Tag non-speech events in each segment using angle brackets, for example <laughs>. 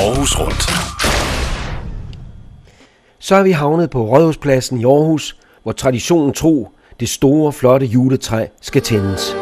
Aarhus Rundt. Så er vi havnet på Rådhuspladsen i Aarhus, hvor traditionen tro det store, flotte juletræ skal tændes.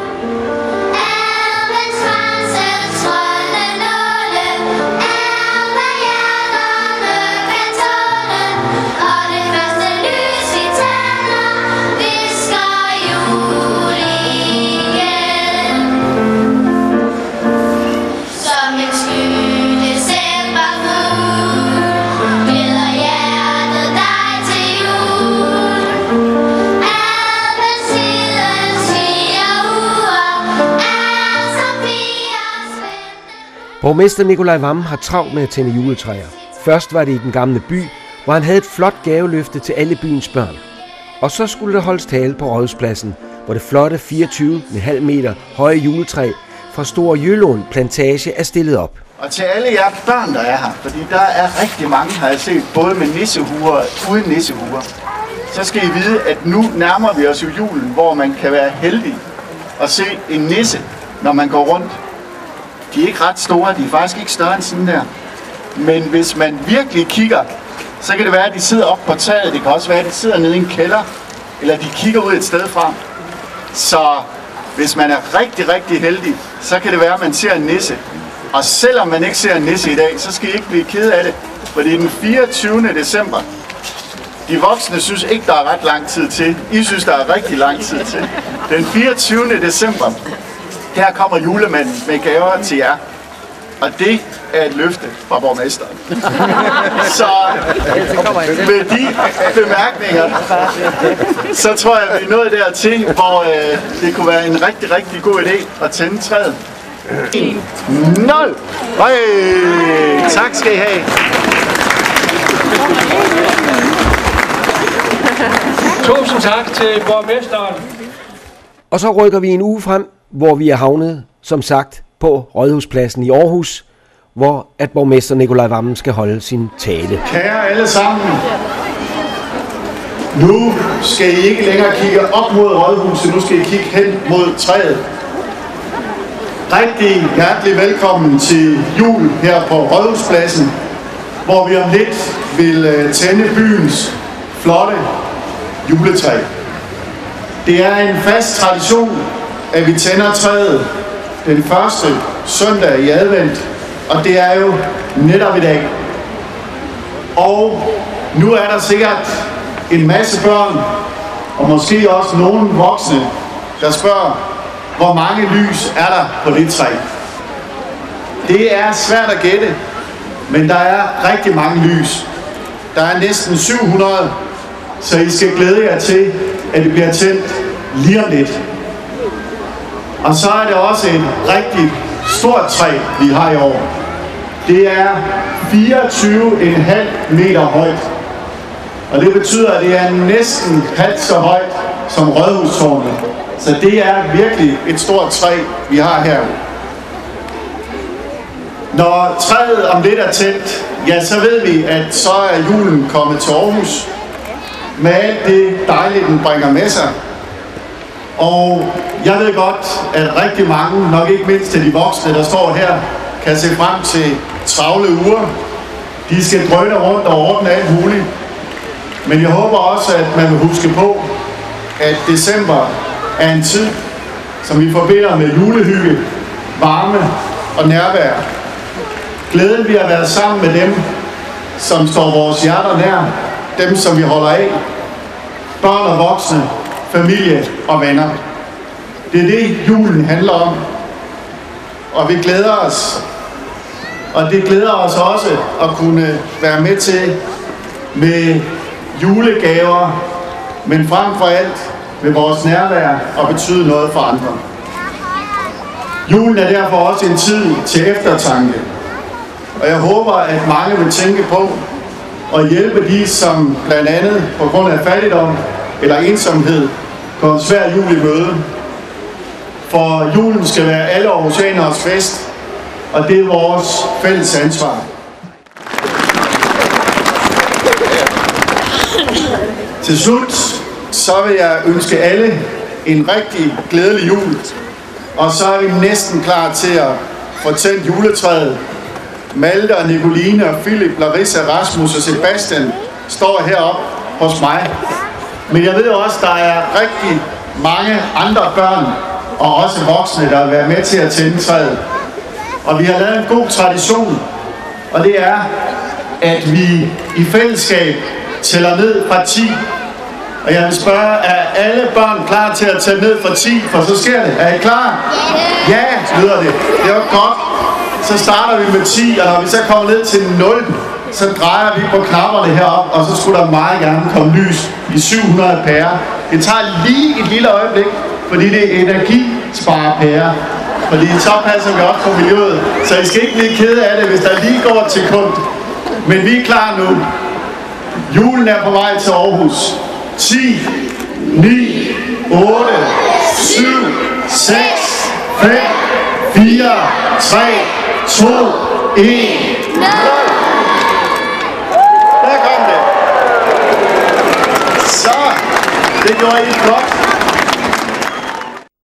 Borgmester Nikolaj Vammen har travlt med at tænde juletræer. Først var det i den gamle by, hvor han havde et flot gaveløfte til alle byens børn. Og så skulle der holdes tale på Rådhuspladsen, hvor det flotte 24,5 meter høje juletræ fra Store Jølund Plantage er stillet op. Og til alle jer børn, der er her, fordi der er rigtig mange, har jeg set, både med nissehuer og uden nissehuer, så skal I vide, at nu nærmer vi os jo julen, hvor man kan være heldig at se en nisse, når man går rundt de er ikke ret store, de er faktisk ikke større end sådan der. Men hvis man virkelig kigger, så kan det være, at de sidder oppe på taget. Det kan også være, at de sidder nede i en kælder, eller de kigger ud et sted frem. Så hvis man er rigtig, rigtig heldig, så kan det være, at man ser en nisse. Og selvom man ikke ser en nisse i dag, så skal I ikke blive ked af det. For det er den 24. december. De voksne synes ikke, der er ret lang tid til. I synes, der er rigtig lang tid til. Den 24. december, her kommer julemanden med gaver til jer. Og det er et løfte fra borgmesteren. <laughs> så med de bemærkninger, så tror jeg, at vi er nået dertil, hvor øh, det kunne være en rigtig, rigtig god idé at tænde træet. 0. Høj! Tak skal I have. Tusind tak til borgmesteren. Og så rykker vi en uge frem hvor vi er havnet, som sagt, på Rådhuspladsen i Aarhus, hvor at borgmester Nikolaj Vammen skal holde sin tale. Kære alle sammen, nu skal I ikke længere kigge op mod Rådhuset, nu skal I kigge hen mod træet. Rigtig hjertelig velkommen til jul her på Rådhuspladsen, hvor vi om lidt vil øh, tænde byens flotte juletræ. Det er en fast tradition, at vi tænder træet den første søndag i advent, og det er jo netop i dag. Og nu er der sikkert en masse børn, og måske også nogle voksne, der spørger, hvor mange lys er der på det træ? Det er svært at gætte, men der er rigtig mange lys. Der er næsten 700, så I skal glæde jer til, at det bliver tændt lige om lidt. Og så er det også et rigtig stort træ, vi har i år. Det er 24,5 meter højt. Og det betyder, at det er næsten halvt så højt som Rødhustårnet. Så det er virkelig et stort træ, vi har her. Når træet om lidt er tændt, ja, så ved vi, at så er julen kommet til Aarhus. Med alt det dejlige, den bringer med sig. Og jeg ved godt, at rigtig mange, nok ikke mindst til de voksne, der står her, kan se frem til travle uger. De skal drøne rundt og ordne alt muligt. Men jeg håber også, at man vil huske på, at december er en tid, som vi forbinder med julehygge, varme og nærvær. Glæden vi har været sammen med dem, som står vores hjerter nær, dem som vi holder af, børn og voksne, familie og venner. Det er det, julen handler om. Og vi glæder os. Og det glæder os også at kunne være med til med julegaver, men frem for alt med vores nærvær og betyde noget for andre. Julen er derfor også en tid til eftertanke. Og jeg håber, at mange vil tænke på at hjælpe de, som blandt andet på grund af fattigdom eller ensomhed på en svær jul i møde. For julen skal være alle oceanernes fest, og det er vores fælles ansvar. Til slut, så vil jeg ønske alle en rigtig glædelig jul. Og så er vi næsten klar til at få tændt juletræet. Malte og Nicoline og Philip, Larissa, Rasmus og Sebastian står heroppe hos mig. Men jeg ved også, der er rigtig mange andre børn og også voksne, der vil være med til at tænde træet. Og vi har lavet en god tradition, og det er, at vi i fællesskab tæller ned fra 10. Og jeg vil spørge, er alle børn klar til at tælle ned fra 10? For så sker det. Er I klar? Ja, lyder det. Det var godt. Så starter vi med 10, og når vi så kommer ned til 0, så drejer vi på knapperne herop, og så skulle der meget gerne komme lys i 700 pærer. Det tager lige et lille øjeblik, fordi det er energisparepærer. Fordi så passer vi også på miljøet. Så I skal ikke blive kede af det, hvis der lige går et sekund. Men vi er klar nu. Julen er på vej til Aarhus. 10, 9, 8, 7, 6, 5, 4, 3, 2, 1, 0. Der